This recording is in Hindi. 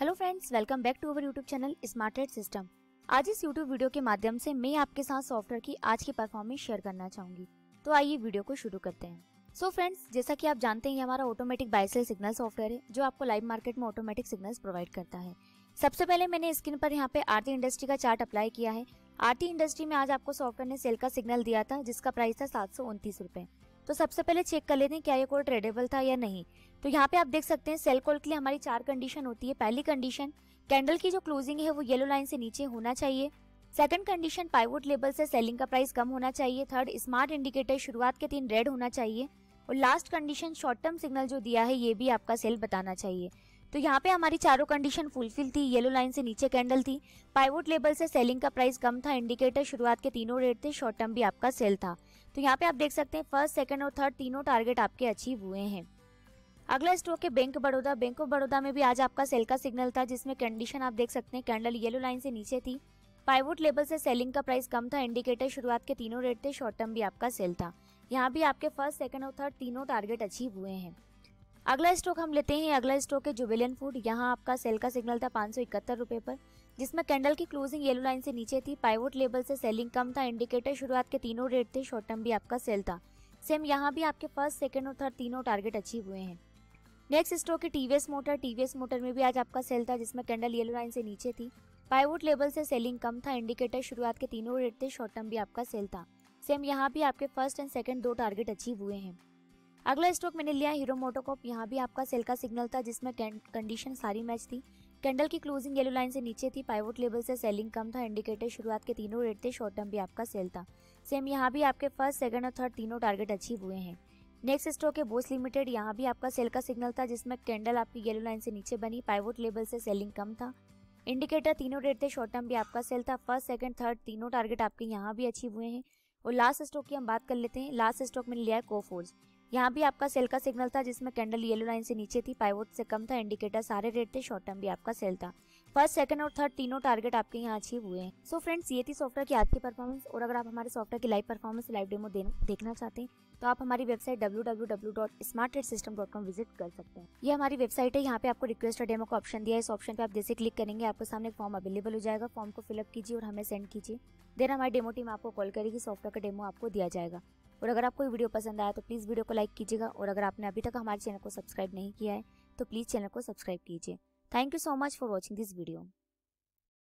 Hello friends welcome back to our YouTube channel smart red system आज इस यूट्यूब वीडियो के माध्यम से मैं आपके साथ सॉफ्टवेयर की आज की परफॉर्मेंस शेयर करना चाहूँगी। तो आइए वीडियो को शुरू करते हैं। सो so फ्रेंड्स जैसा कि आप जानते हैं हमारा ऑटोमेटिक बाइसेल सिग्नल सॉफ्टवेयर है, जो आपको लाइव मार्केट में ऑटोमेटिक सिग्नल्स प्रोवाइड करता है। सबसे पहले मैंने स्क्रीन पर यहाँ पे आरती इंडस्ट्री का चार्ट अप्लाई किया है। आरती इंडस्ट्री में आज आपको सॉफ्टवेयर ने सेल का सिग्नल दिया था, जिसका प्राइस था सात सौ उनतीस रुपए। तो सबसे पहले चेक कर लेते हैं क्या ये कोड ट्रेडेबल था या नहीं। तो यहाँ पे आप देख सकते हैं सेल कॉल के लिए हमारी चार कंडीशन होती है। पहली कंडीशन कैंडल की जो क्लोजिंग है वो येलो लाइन से नीचे होना चाहिए। सेकंड कंडीशन पाइवोट लेवल से सेलिंग का प्राइस कम होना चाहिए। थर्ड स्मार्ट इंडिकेटर शुरुआत के तीन रेड होना चाहिए। और last condition short term signal जो दिया है, ये भी आपका सेल बताना चाहिए। तो यहाँ पे हमारी चारों कंडीशन फुलफिल थी येलो लाइन से नीचे कैंडल थी। पाइवोट लेवल से सेलिंग का प्राइस कम था इंडिकेटर शुरुआत के तीनों रेट थे शॉर्ट टर्म भी आपका सेल था। तो यहाँ पे आप देख सकते हैं फ़र्स्ट सेकंड और थर्ड तीनों टारगेट आपके अचीव हुए हैं। अगला स्टॉक है bank Baroda bank of Baroda में भी आज आपका सेल का सिग्नल था, जिसमें कंडीशन आप देख सकते हैं कैंडल येलो लाइन से नीचे थी। पाइवोट लेवल से सेलिंग का प्राइस कम था इंडिकेटर शुरुआत के तीनों रेट थे शॉर्ट टर्म भी आपका सेल था। यहाँ भी आपके फ़र्स्ट सेकंड और थर्ड तीनों टारगेट अचीव हुए हैं। अगला स्टॉक हम लेते हैं, अगला स्टॉक है जुबिलियन फ़ूड यहाँ आपका सेल का सिग्नल था पाँच सौ इकहत्तर पर। जिसमें कैंडल की क्लोजिंग येलो लाइन से नीचे थी पाइवोट लेवल से सेलिंग कम था इंडिकेटर शुरुआत के तीनों रेट थे शॉर्ट टर्म भी आपका सेल था। सेम यहाँ भी आपके फ़र्स्ट सेकेंड और थर्ड तीनों टारगेट अचीव हुए हैं। नेक्स्ट स्टॉक है टीवीएस मोटर टीवीएस मोटर में भी आज आपका सेल था, जिसमें कैंडल येलो लाइन से नीचे थी। पाइवोट लेवल से सेलिंग कम था इंडिकेटर शुरुआत के तीनों रेट थे शॉर्ट टर्म भी आपका सेल था। सेम यहाँ भी आपके फ़र्स्ट एंड सेकंड दो टारगेट अचीव हुए हैं। अगला स्टॉक मैंने लिया हीरो मोटोकॉप यहाँ भी आपका सेल का सिग्नल था, जिसमें कंडीशन सारी मैच थी। कैंडल की क्लोजिंग येलो लाइन से नीचे थी पाइवोट लेवल से सेलिंग कम था इंडिकेटर शुरुआत के तीनों रेट थे शॉर्ट टर्म भी आपका सेल था। सेम यहाँ भी आपके फ़र्स्ट सेकंड और थर्ड तीनों टारगेट अचीव हुए हैं। नेक्स्ट स्टॉक है बोस लिमिटेड यहाँ भी आपका सेल का सिग्नल था, जिसमें कैंडल आपकी येलो लाइन से नीचे बनी पाइवोट लेवल से सेलिंग कम था। इंडिकेटर तीनों रेट थे शॉर्ट टर्म भी आपका सेल था फ़र्स्ट सेकंड थर्ड तीनों टारगेट आपके यहाँ भी अचीव हुए हैं। और लास्ट स्टॉक की हम बात कर लेते हैं लास्ट स्टॉक मैंने लिया है कोफोर्स यहाँ भी आपका सेल का सिग्नल था जिसमें कैंडल येलो लाइन से नीचे थी पाइवोट से कम था इंडिकेटर सारे रेट थे शॉर्ट टर्म भी आपका सेल था। फ़र्स्ट सेकंड और थर्ड तीनों टारगेट आपके यहाँ अचीव हुए हैं। सो फ्रेंड्स ये थी सॉफ्टवेयर की आज की परफॉर्मेंस और अगर आप हमारे सॉफ्टवेयर की लाइव परफॉर्मेंस लाइव डेमो देखना चाहते हैं तो आप हमारी वेबसाइट www.smartredsystem.com विज़िट कर सकते हैं। ये हमारी वेबसाइट है, यहाँ पे आपको रिक्वेस्ट डेमो का ऑप्शन दिया है। इस ऑप्शन पे आप जैसे क्लिक करेंगे, आपके सामने फॉर्म अवेलेबल हो जाएगा। फॉर्म को फिलअप कीजिए और हमें सेंड कीजिए। देन हमारी डेमो टीम आपको कॉल करेगी सॉफ्टवेयर का डेमो आपको दिया जाएगा। और अगर आपको ये वीडियो पसंद आया तो प्लीज़ वीडियो को लाइक कीजिएगा और अगर आपने अभी तक हमारे चैनल को सब्सक्राइब नहीं किया है तो प्लीज़ चैनल को सब्सक्राइब कीजिए। Thank you so much for watching this video.